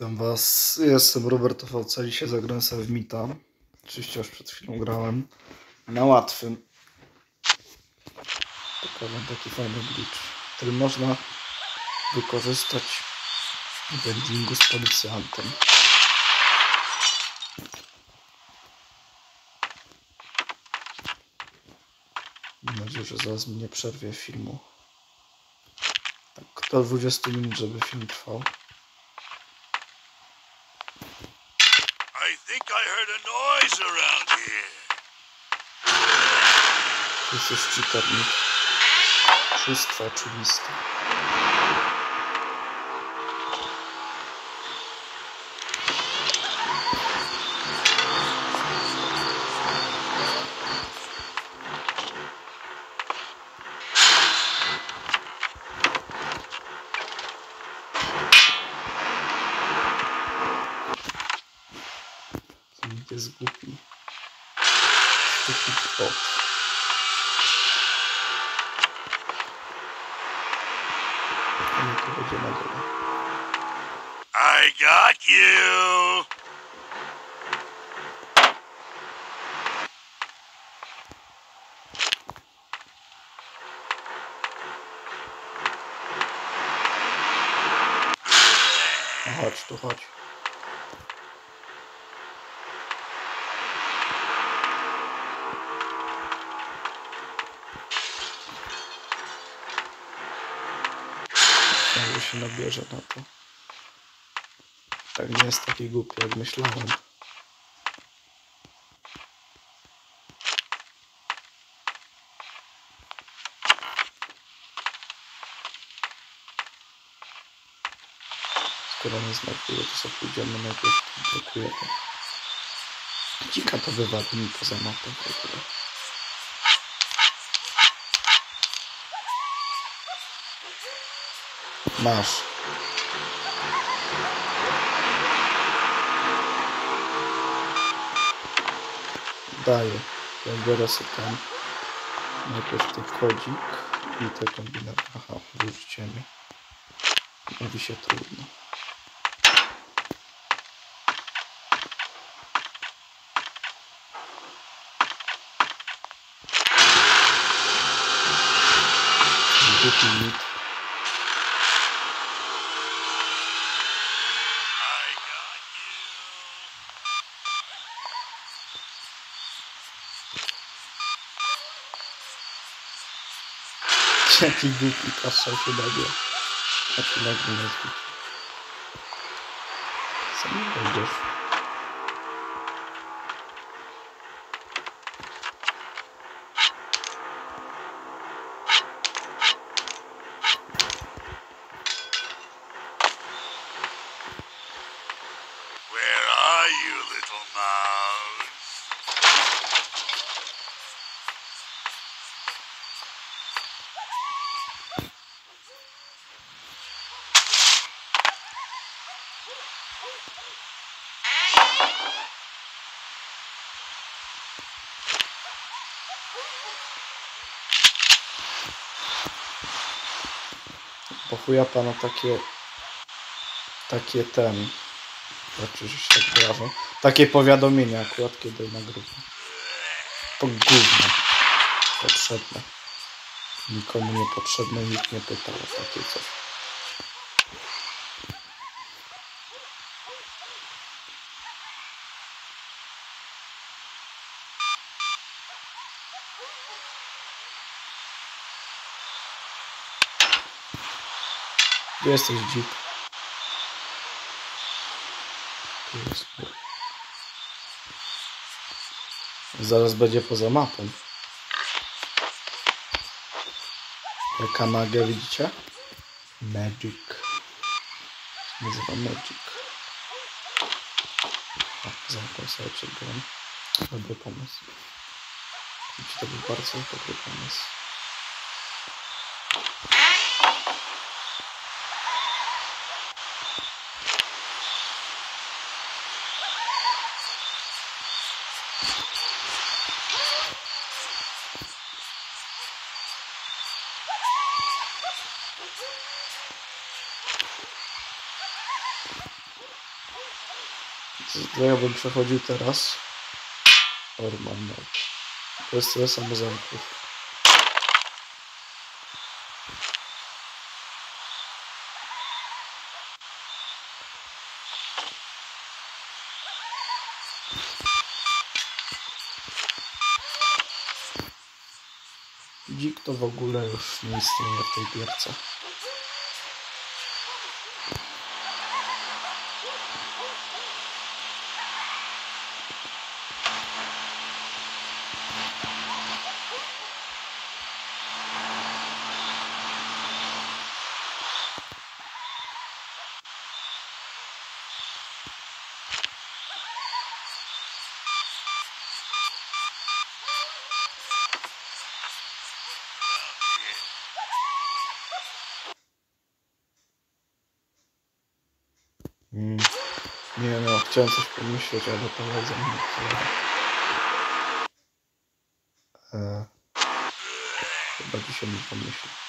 Witam was, jestem Robert OVC, dzisiaj zagram sobie w Mita. Oczywiście już przed chwilą grałem. Na łatwym. Pokażę taki fajny glitch, który można wykorzystać w endingu z policjantem. Mam nadzieję, że zaraz mi nie przerwie filmu. Tak, do 20 minut, żeby film trwał. I think I heard a noise around here. Już czytelnik. Szóstwa oczywiste. Nikt jest głupi. Stupid bot. Nie, to będzie na dole. I got you. No chodź tu, chodź. Myślałem, że się nabierze na to. Tak nie jest taki głupi, jak myślałem. Skoro nie znajduje, to sobie pójdziemy najpierw blokujemy. Dzika to wywali mi poza mapą w ogóle. Masz. Daję. Ja biorę sobie tam najpierw ten kodzik i te kombinaty. Aha, wyrzucie mi. Mówi się trudno. Głupi mit. Jaki głupi kaszał się nagle. Jaki nagle nazwisk. Po chuja pana takie... Takie ten... Znaczy, że się tak wyrażę. Takie powiadomienia akurat kiedy nagrywam. To gówno. Potrzebne. Nikomu niepotrzebne, nikt nie pytał o takie coś. Jesteś dzik? Zaraz będzie poza mapą. Jaka magia widzicie? Magic. Nazywa Magic. O, zamknę sobie przed grą. Dobry pomysł. Widzicie, to był bardzo dobry pomysł. Ja bym przechodził teraz. Orman. To jest tyle samo zamków. Dzik to w ogóle już nie istnieje w tej gierce. Mm. Nie no, chciałem coś pomyśleć, ale to bardzo nie chciałem. E, chyba dzisiaj nie pomyślę.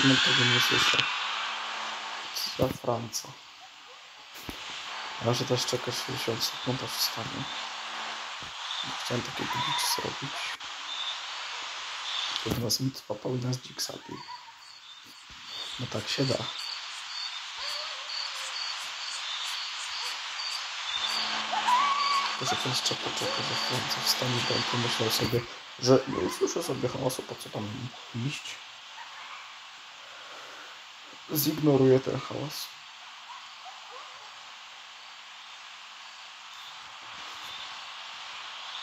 Czemu tego nie słyszę? Co za Franca. A że też czekasz 60 sekund, aż wstanie. Chciałem takie glitch zrobić. Kiedy nas mit papał i nas zabił. No tak się da. Tylko, że teraz trzeba poczekać, aż Franca wstanie, bo on pomyślał sobie, że nie usłyszę sobie hałasu, po co tam iść. Ten hałas.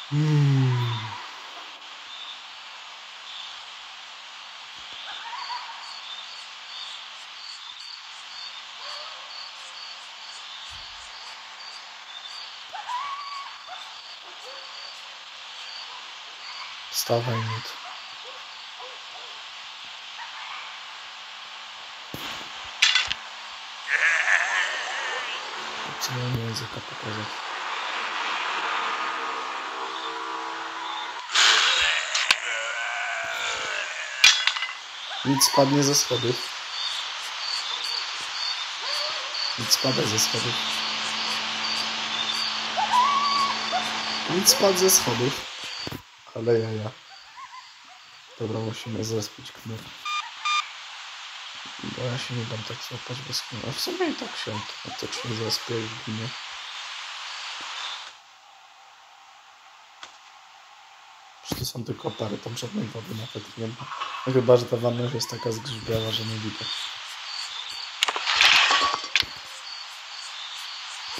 Hmm. Wstawaj mit. Języka pokazać? Nic spadnie ze schodów. Nic spada ze schodów. Nic spadł ze schodów. Ale ja, ja. Dobra, musimy zespić knur. Bo ja się nie dam tak złapać bez knura. W sumie i tak się automatycznie zespię i ginie. Przecież to są tylko pary, tam żadnej wody nawet nie ma. No chyba, że ta wanna już jest taka zgrzybiała, że nie widać.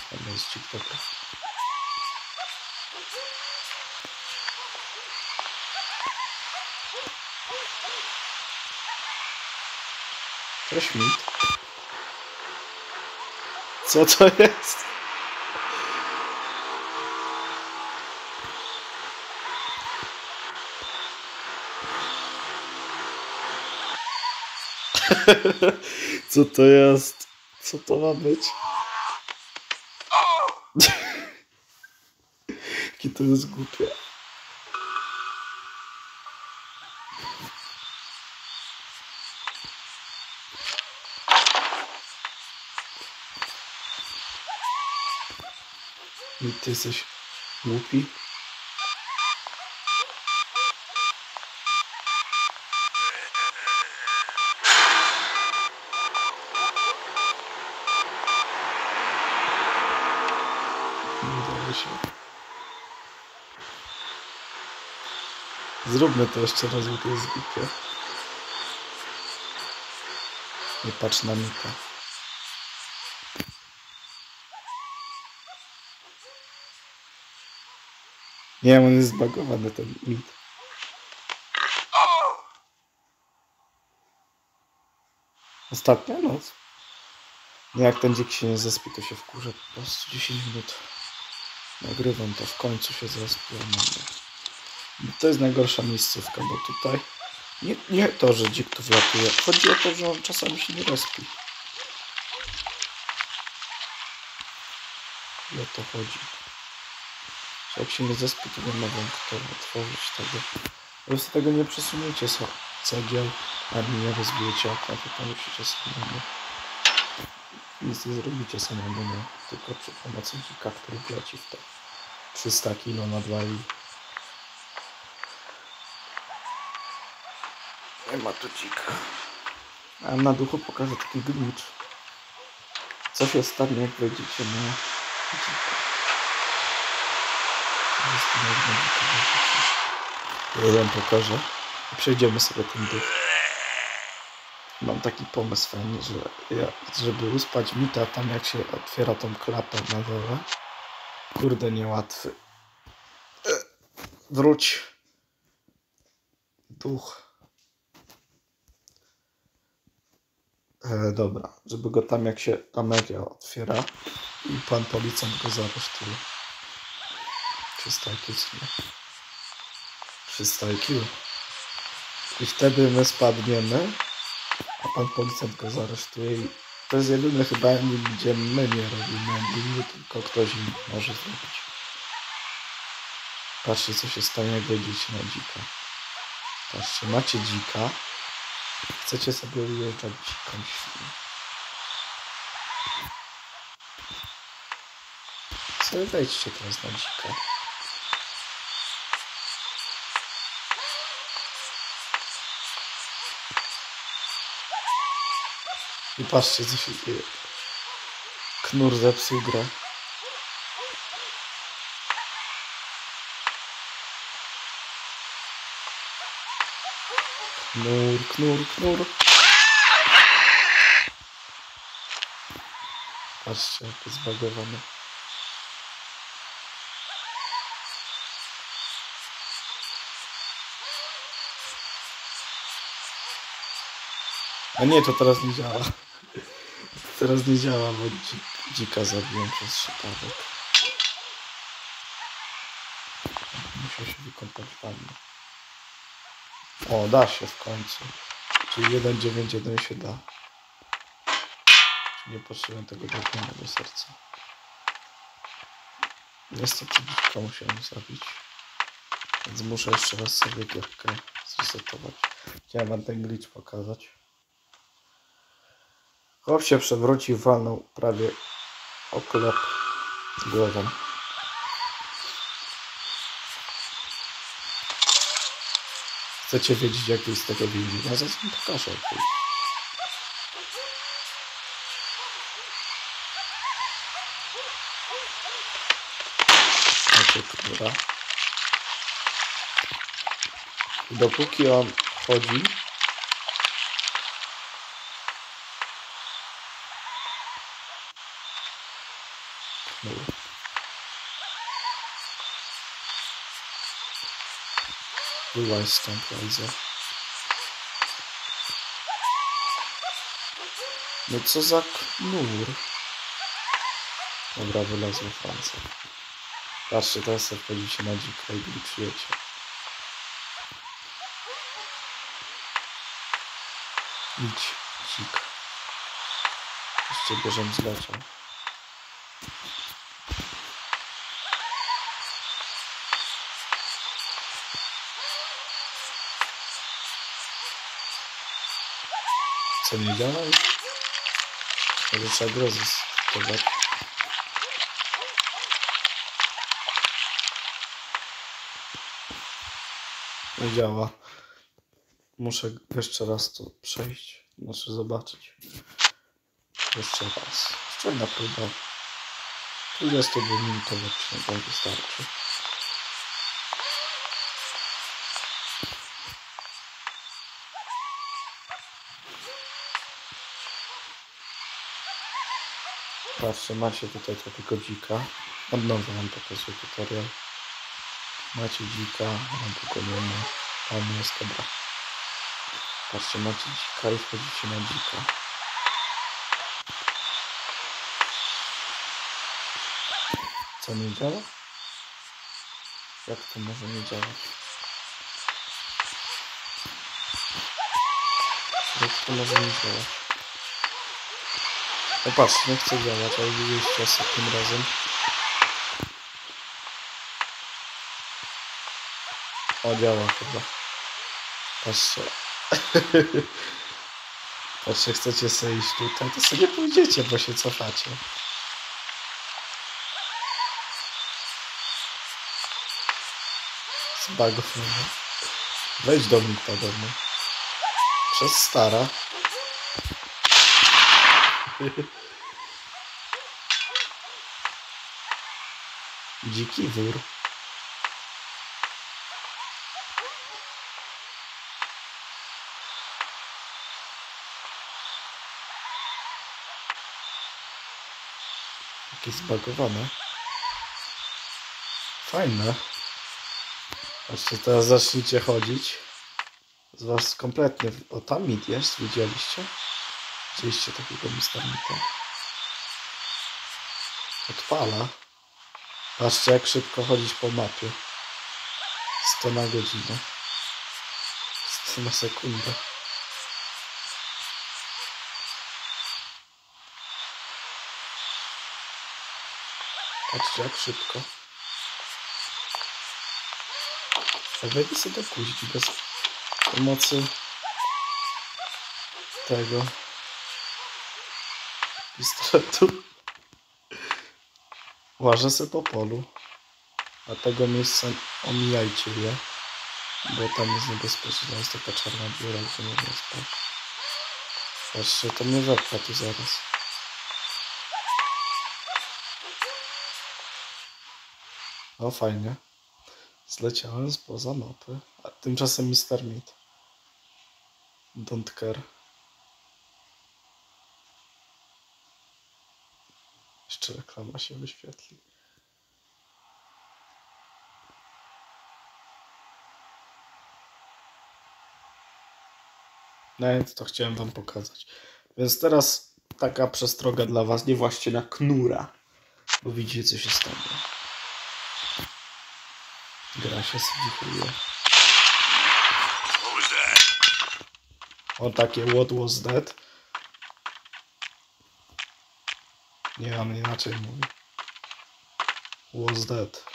Tam jest TikToka. Cześć mit. Co to jest? Co to jest? Co to ma być? Jakie to jest głupie. I ty jesteś głupi? Zróbmy to jeszcze raz, bo to jest głupie. Nie patrz na Mika. Nie on jest zbagowany, ten mit. Ostatnia noc. Nie, jak ten dzik się nie zespi, to się wkurzę po prostu 10 minut. Nagrywam to, w końcu się zespiłem. To jest najgorsza miejscówka, bo tutaj nie, nie to, że dzik tu wlatuje. Chodzi o to, że on czasami się nie respi. I o to chodzi. Że jak się nie zespi, to nie mogą otworzyć tego. Po prostu tego nie przesuniecie z cegieł, ani nie rozbijecie okna, to tam musicie samemu. Nic nie zrobicie samemu, nie. Tylko przy pomocy dzika, który wleci w to. 300 kilo na dwa i... Nie ma tu dzika. A na duchu pokażę taki glitch. Co się stanie, jak wejdziecie na dzika? Co się stanie, jak na dzika wejdziecie? Ja wam pokażę. Przejdziemy sobie ten duch. Mam taki pomysł fajny, że ja, żeby uspać mita tam jak się otwiera tą klapę na dole. Kurde, niełatwy. E, Wróć. Duch. E, dobra, żeby go tam jak się Amelia otwiera i pan policjant go zaresztuje. 300 IQ sumie. 300 IQ. I wtedy my spadniemy, a pan policjant go zaresztuje i to jest jedyny chyba ending, gdzie my nie robimy endingu, tylko ktoś inny może zrobić. Patrzcie, co się stanie, jak wejdziecie na dzika. Patrzcie, macie dzika. Chcecie sobie ujeżdżać świnię. Sobie wejdźcie teraz na dzika. I patrzcie, co się dzieje. Knur zepsuł grę. Knur, knur, knur. Patrzcie, jak jest zbagowane. A nie, to teraz nie działa. Teraz nie działa, bo dzi dzika zabiłem przez przypadek. Musiał się wykąpać w wannie. O, da się w końcu. Czyli 191 się da. Czyli nie potrzebuję tego drobnego serca. Niestety dzika musiałem zabić. Więc muszę jeszcze raz sobie gierkę zresetować. Chciałem wam ten glitch pokazać. Chłop się przewrócił, walnął prawie oklep głową. Chcecie wiedzieć, jak jest z tego więzienia? Zaraz wam pokażę. jak wyjść. Macie. I dopóki on chodzi, knur. Wyłaź stąd, Liza. No co za knur? Dobra, wylazły Francja. Patrzcie, teraz wchodzicie na dzika i gliczujecie. Idź, dzik. Jeszcze bierzem zleciał. Co nie działa? Może trzeba go zdestować. Nie działa. Muszę jeszcze raz to przejść. Muszę zobaczyć. Jeszcze raz. Jeszcze jedna próba. 22 minutowy odcinek wystarczy. Patrzcie, macie tutaj takiego dzika. Od nowa wam pokazuję tutorial. Macie dzika, on tylko nie ma. Tam jest, dobra. Patrzcie, macie dzika i wchodzicie na dzika. Co nie działa? Jak to może nie działać? Jak to może nie działać? O patrz, nie chce działać, ale widzieliście ostatnim razem. O, działa chyba. Patrzcie. Patrzcie, chcecie sobie iść tutaj, to sobie nie pójdziecie, bo się cofacie. Zbagowane. Wejdź do mnie do domu. Przez stara. Dziki wór. Jakieś zbagowane. Fajne. Patrzcie, teraz zacznijcie chodzić. Z was kompletnie... O, tam mit jest, widzieliście? Widzieliście takiego. Mita? Odpala. Patrzcie, jak szybko chodzić po mapie. 100 na godzinę. 100 na sekundę. Patrzcie, jak szybko. Wejdę sobie do kuźni bez pomocy tego pistoletu. Łażę sobie po polu. A tego miejsca omijajcie je. Bo tam jest niebezpieczne. Jest taka czarna dziura, gdzie można spać. Patrzcie, to mnie wepcha tu zaraz. O, fajnie. Zleciałem spoza mapy. A tymczasem Mr. Meat. Don't care. Jeszcze reklama się wyświetli. No więc to chciałem wam pokazać. Więc teraz taka przestroga dla was, nie właśnie na knura. Bo widzicie co się stało. Gra się that? O takie what was that? Nie, on inaczej mówi. Was that.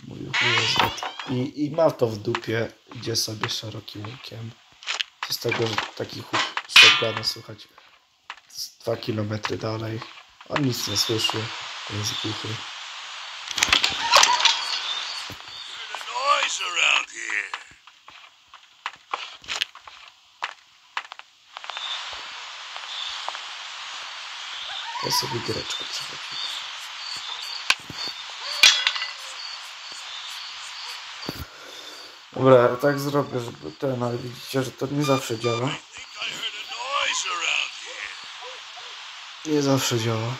Mówi was that. I, I ma to w dupie, idzie sobie szerokim łukiem. Z tego, że taki huk shotguna słychać z 2 km dalej. On nic nie słyszy, jest głuchy. Heard a noise around here. To sobie giereczkę przechodzi. Dobra, ja tak zrobię, żeby ten, ale widzicie, że to nie zawsze działa. Nie zawsze działa.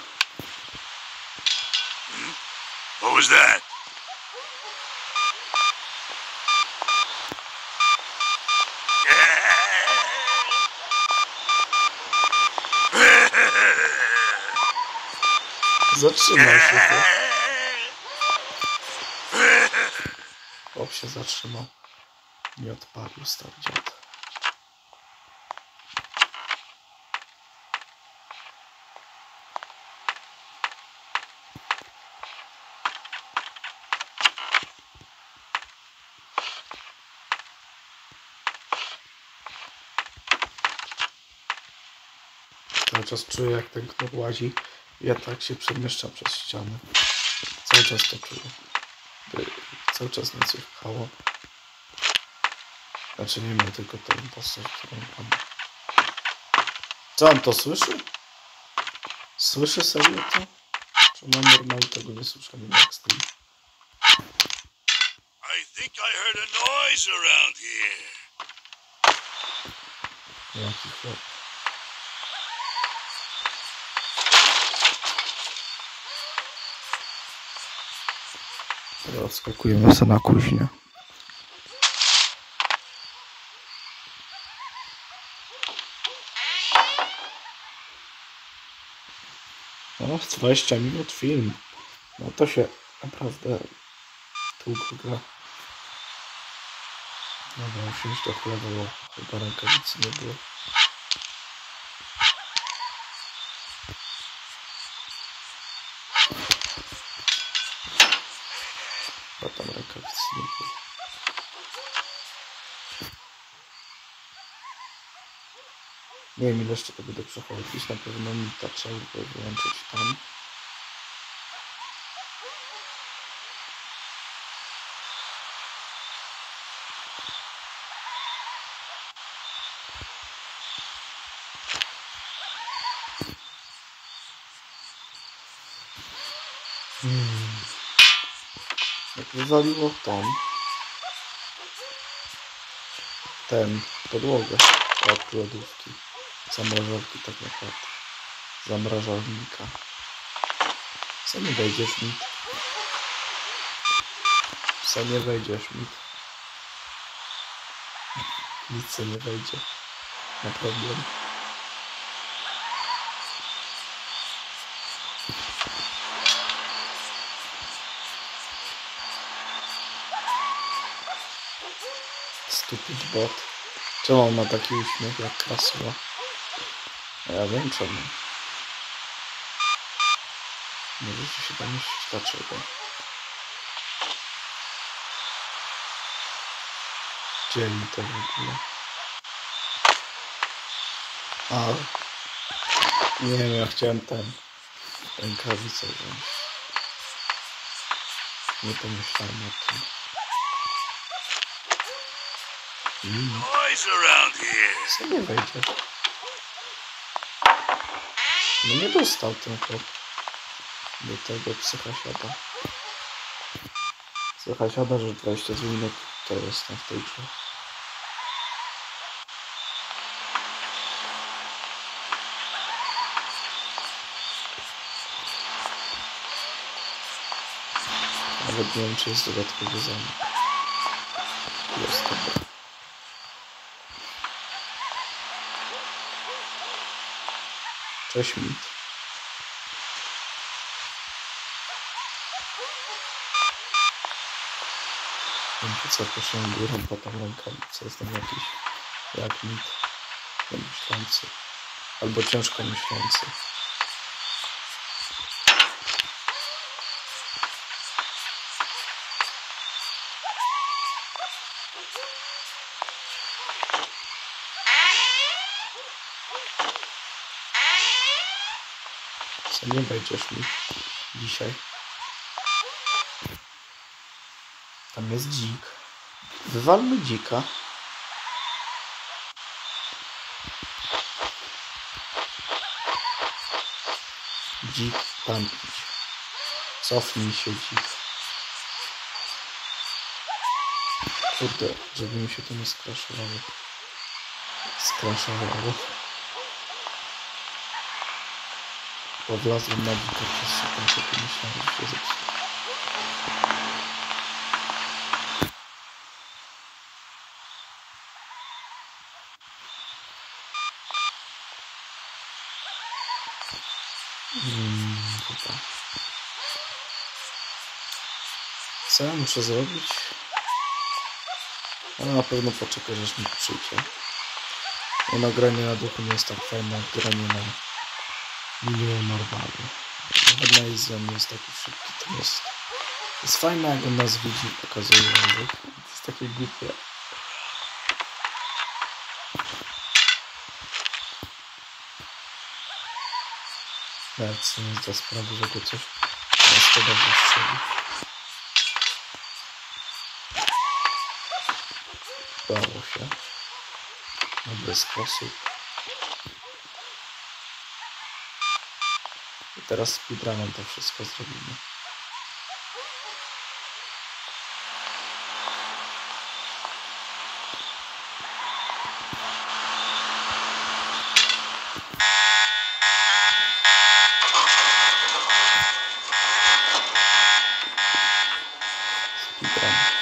What was that? Zatrzymał się. Chłop się zatrzymał. Nie odpalił stary dziad. Cały czas czuję jak ten knur łazi. Ja tak się przemieszczam przez ścianę. Cały czas to czuję. By- Cały czas mnie coś pchało. Znaczy nie ma tylko tę postać, którą mam. Co on to słyszy? Słyszy serio to? Czy mam normalnie tego nie nie jak stoi. I think I heard a noise around here. Jaki chłop. Teraz skakujemy sobie na kuźnię. No, z 20 minut film. No to się naprawdę długo gra. Dobra, iść do chleba, bo chyba rękawicy nie było. Chyba tam rękawicy nie było. Nie wiem ile jeszcze to będę przechodzić, na pewno mi ta trzeba wyłączyć tam. Hmm. Jak ten podłogę od lodówki zamrażarki tak naprawdę. Zamrażalnika co nie wejdziesz mi co nie wejdziesz mi nic nie wejdzie. Na problem. Stupid bot. Czemu on ma taki uśmiech jak krasła? Ja wiem czemu. Nie możecie się domyślić dlaczego. Gdzie mi to w ogóle? A. Nie wiem, ja chciałem ten. Rękawicę wziąć. Nie pomyślałem o tym. Mm. Noise around here. Co nie wejdzie? No nie dostał chłop. Do tego psychasiada. Psychasiada, że 22 minut to jestem w tej grze. Nawet nie wiem, czy jest dodatkowy zamek. Jest, dobra. Cześć mit. Wiem po co poszedłem górą, potem rękawice. Jestem jakiś jak mit. Myślący. Albo ciężko myślący. Nie wejdziesz mi dzisiaj? Tam jest dzik. Wywalmy dzika. Dzik, tam idź. Cofnij się, dzik. Kurde, żeby mi się to nie skraszowało. Skraszowało. Bo wlazłem na dzika przez sekundę, to myślałem, że się. Mm, dobra. Co ja muszę zrobić? Ale na pewno poczekać, aż mi przyjdzie. Bo nagranie na duchu nie jest tak fajne jak granie na minimum normalnie. Nawet na on nie jest taki szybki, to jest... Jest fajne jak on nas widzi pokazuje język. To jest takie głupie. Nawet sobie nie zda sprawy, że go coś na schodach wystrzeli. Udało się. Dobry sposób. Teraz speedrunem to wszystko zrobimy. Speedrun.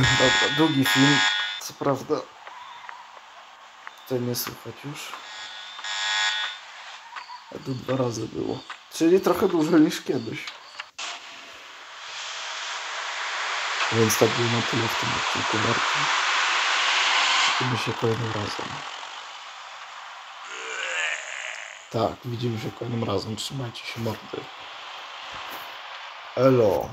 Dobra, długi film, co prawda. Tutaj nie słychać już. A tu dwa razy było. Czyli trochę dłużej niż kiedyś. Więc tak było na tyle w tym odcinku Marki. Widzimy się kolejnym razem. Tak, widzimy się kolejnym razem. Trzymajcie się mordy. Elo.